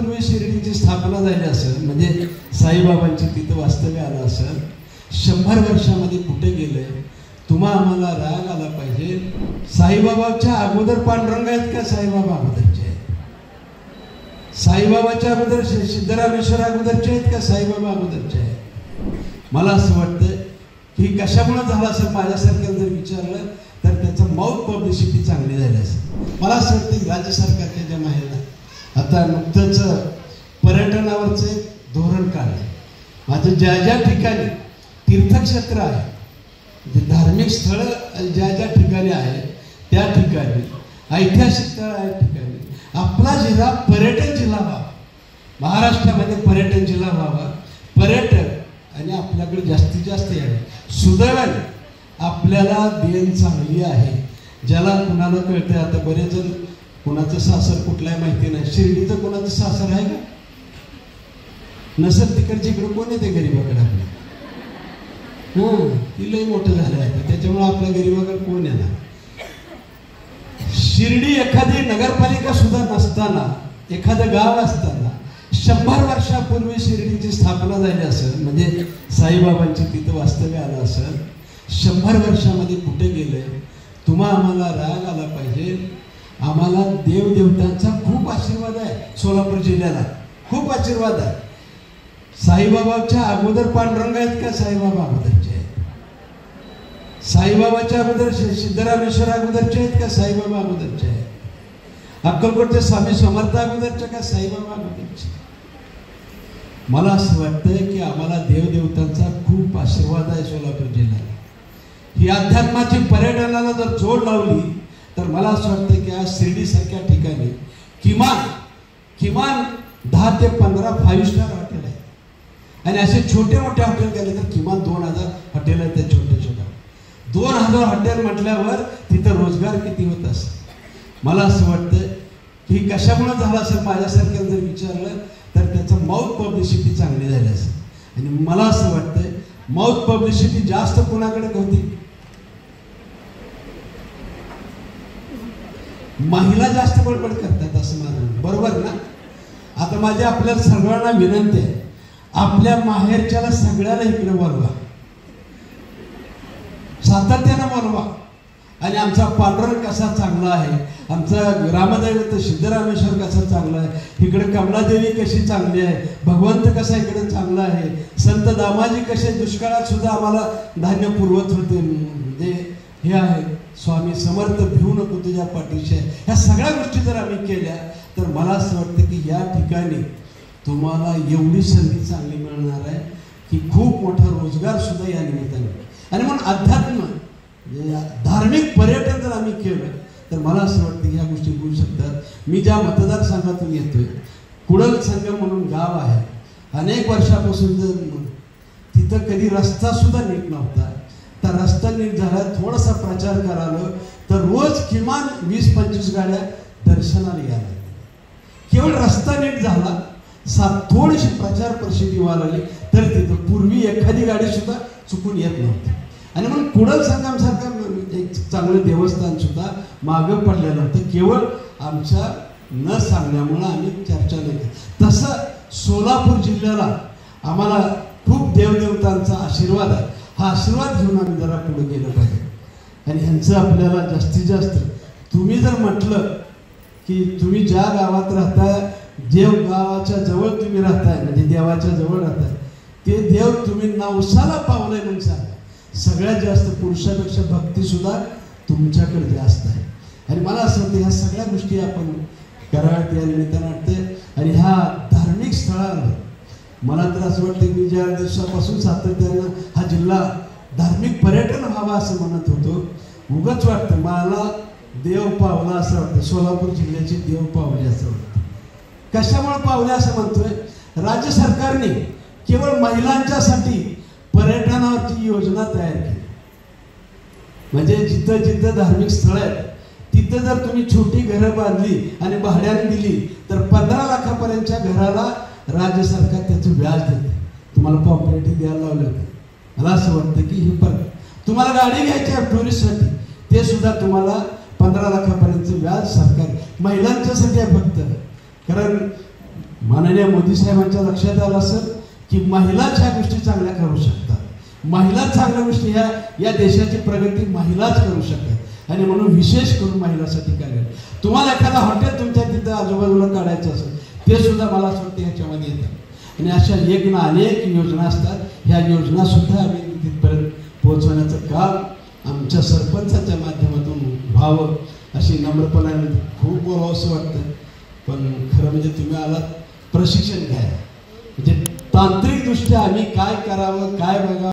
वर्षापूर्वी शिर्डीची स्थापना झाली असेल म्हणजे साईबाबांची तिथं वास्तव्य आलं असेल शंभर वर्षामध्ये कुठे गेले तुम्हा आम्हाला राग आला पाहिजे. साईबाबाच्या अगोदर पांडुरंग आहेत का साईबाबा अगोदरचे? आहेत साईबाबाच्या अगोदर सिद्धरामेश्वर अगोदरचे आहेत का साईबाबा अगोदरचे आहेत? मला असं वाटतं की कशामुळे झालं असं माझ्यासारख्याला जर विचारलं तर त्याचं माउथ पब्लिसिटी चांगली झाली असेल. मला असं वाटतं की राज्य सरकारच्या ज्या महिला आता नुकतंच पर्यटनावरचं एक धोरण काढलं माझं ज्या ज्या ठिकाणी तीर्थक्षेत्र आहे जे धार्मिक स्थळं ज्या ज्या ठिकाणी आहेत त्या ठिकाणी ऐतिहासिक स्थळ आहेत ठिकाणी आपला जिल्हा पर्यटन जिल्हा व्हावा. महाराष्ट्रामध्ये पर्यटन जिल्हा व्हावा. पर्यटन आणि आपल्याकडे जास्तीत जास्त यावे. सुदैवाने आपल्याला देण चांगली आहे ज्याला कुणाला कळतं आता बरेच जण कुणाचं सासर कुठलाय माहिती नाही. शिर्डीचं कुणाचं सासर आहे का? नसत तिकडच्या इकडे कोण येते गरीबाकडे? आपल्या हां ती लय मोठं झालं आहे. त्याच्यामुळे आपल्या गरीबाकडे कोण येणार? शिर्डी एखादी नगरपालिका सुद्धा नसताना एखादं गाव असताना शंभर वर्षापूर्वी शिर्डीची स्थापना झाली असेल म्हणजे साईबाबांची तिथं वास्तव्य आलं असेल शंभर वर्षामध्ये कुठे गेलंय तुम्हा आम्हाला राग आला पाहिजे. आम्हाला देवदेवतांचा खूप आशीर्वाद आहे सोलापूर जिल्ह्याला. खूप आशीर्वाद आहे. साईबाबाच्या अगोदर पांडुरंग आहेत का साईबाबा अगोदरचे? आहेत साईबाबाच्या अगोदर सिद्धरामेश्वर अगोदरचे आहेत का साईबाबा अगोदरचे? आहेत अक्कलकोटचे स्वामी समर्थ अगोदरचे का साईबाबा अगोदरचे? मला असं वाटतंय की आम्हाला देवदेवतांचा खूप आशीर्वाद आहे सोलापूर जिल्ह्याला. ही अध्यात्माची पर्यटनाला जर जोड लावली तर मला असं वाटतं की आज शिर्डीसारख्या ठिकाणी किमान किमान दहा ते पंधरा फाईव्ह स्टार हॉटेल आहे आणि असे छोटे मोठे हॉटेल गेले तर किमान दोन हजार हॉटेल आहेत त्या छोट्या छोट्या. दोन हजार हॉटेल म्हटल्यावर तिथं रोजगार किती होत असत मला असं वाटतं की कशामुळे झालं असेल माझ्यासारख्या जर विचारलं तर त्याचं माउथ पब्लिसिटी चांगली झाली असेल. आणि मला असं वाटतं माउथ पब्लिसिटी जास्त कोणाकडे होती महिला जास्त बडबड करतात असं माझं बरोबर ना? आता माझी आपल्याला सगळ्यांना विनंती आहे. आपल्या माहेरच्याला सगळ्याला इकडे बोलवा सातत्यानं बोलवा आणि आमचा पांडुरंग कसा चांगला आहे आमचा रामदैवत सिद्धरामेश्वर कसा चांगला आहे इकडे कमलादेवी कशी चांगली आहे भगवंत कसा इकडे चांगला आहे संत दामाजी कसे दुष्काळात सुद्धा आम्हाला धान्य पुरवत होते. म्हणजे हे आहे. स्वामी समर्थ भिवू नको तुझ्या पाठीशी. सगळ्या गोष्टी जर आम्ही केल्या तर मला असं वाटतं की या ठिकाणी तुम्हाला एवढी संधी चांगली मिळणार आहे की खूप मोठा रोजगार सुद्धा या निमित्ताने आणि म्हणून अध्यात्म म्हणजे धार्मिक पर्यटन जर आम्ही केलं तर मला असं वाटतं की ह्या गोष्टी होऊ शकतात. मी ज्या मतदारसंघातून येतोय कुडल संगम म्हणून गाव आहे. अनेक वर्षापासून जर तिथं कधी रस्ता सुद्धा नीट नव्हता तर रस्ता नीट झाला थोडासा प्रचार करालो तर रोज किमान वीस पंचवीस गाड्या दर्शनाला यायला केवळ रस्ता नीट झाला सात थोडीशी प्रचार प्रसिद्धी व्हायला लागली तर तिथं पूर्वी एखादी गाडी सुद्धा चुकून येत नव्हती. आणि म्हणून कुडल संगमसारखं एक चांगलं देवस्थान सुद्धा मागं पडलेलं होतं केवळ आमच्या न सांगण्यामुळं आम्ही चर्चा नाही केली. तसं सोलापूर जिल्ह्याला आम्हाला खूप देवदेवतांचा आशीर्वाद आहे. हा आशीर्वाद घेऊन आम्ही जरा पुढे गेलं पाहिजे. आणि ह्यांचं आपल्याला जास्तीत जास्त तुम्ही जर म्हटलं की तुम्ही ज्या गावात राहताय देव गावाच्या जवळ तुम्ही राहताय म्हणजे देवाच्या जवळ राहताय ते देव तुम्ही नवसाला पावलंय म्हणून सांगा. सगळ्यात जास्त पुरुषापेक्षा भक्तीसुद्धा तुमच्याकडे जास्त आहे. आणि मला असं वाटतं ह्या सगळ्या गोष्टी आपण कराव्यात या निमित्तानं वाटते आणि ह्या धार्मिक स्थळांवर मला तर असं वाटतं की ज्या दिवसापासून सातत्यानं हा जिल्हा धार्मिक पर्यटन व्हावा असं म्हणत होतो उगच वाटतं मला देव पावला असं वाटतं सोलापूर जिल्ह्याची देव पावली असं वाटतं. कशामुळे पावले असं म्हणतोय? राज्य सरकारने केवळ महिलांच्यासाठी पर्यटनावरची योजना तयार केली. म्हणजे जिथं जिथं धार्मिक स्थळ आहेत तिथं जर तुम्ही छोटी घरं बांधली आणि भाड्याने दिली तर पंधरा लाखापर्यंतच्या घराला राज्य सरकार त्याचं व्याज देते. तुम्हाला पॉपरेटी द्यायला लावलं होतं मला असं वाटतं की हे पर तुम्हाला गाडी घ्यायची आहे टुरिस्टसाठी ते सुद्धा तुम्हाला पंधरा लाखापर्यंतचं व्याज सरकार महिलांच्यासाठी आहे फक्त. कारण माननीय मोदी साहेबांच्या लक्षात आलं असेल की महिलाच ह्या गोष्टी चांगल्या करू शकतात महिलाच चांगल्या गोष्टी ह्या या देशाची प्रगती महिलाच करू शकतात. आणि म्हणून विशेष करून महिलासाठी कार्य. तुम्हाला एखादा हॉटेल तुमच्या तिथं आजूबाजूला काढायचं असेल ते सुद्धा मला असं वाटतं ह्याच्यामध्ये येतं. आणि अशा एक ना अनेक योजना असतात. ह्या योजना सुद्धा आम्ही तिथपर्यंत तुमच्या सरपंचाच्या माध्यमातून व्हावं अशी नम्रपणाने खूप बोलावं असं वाटतं. पण खरं म्हणजे तुम्ही आलात प्रशिक्षण घ्या. म्हणजे तांत्रिकदृष्ट्या आम्ही काय करावं काय बघावं